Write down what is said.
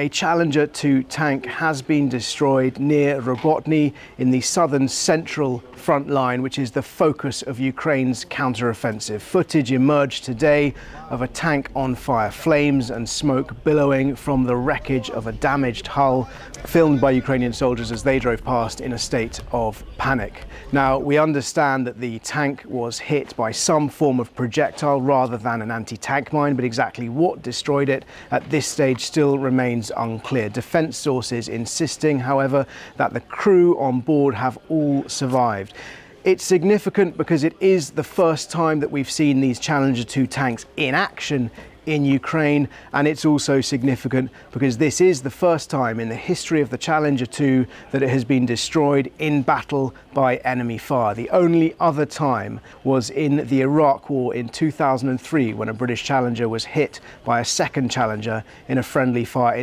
a Challenger 2 tank has been destroyed near Robotyne in the southern central front line, which is the focus of Ukraine's counteroffensive. Footage emerged today of a tank on fire, flames and smoke billowing from the wreckage of a damaged hull, filmed by Ukrainian soldiers as they drove past in a state of panic. Now, we understand that the tank was hit by some form of projectile rather than an anti tank mine, but exactly what destroyed it at this stage still remains unclear. Defence sources insisting, however, that the crew on board have all survived. It's significant because it is the first time that we've seen these Challenger 2 tanks in action in Ukraine, and it's also significant because this is the first time in the history of the Challenger 2 that it has been destroyed in battle by enemy fire. The only other time was in the Iraq War in 2003 when a British Challenger was hit by a second Challenger in a friendly fire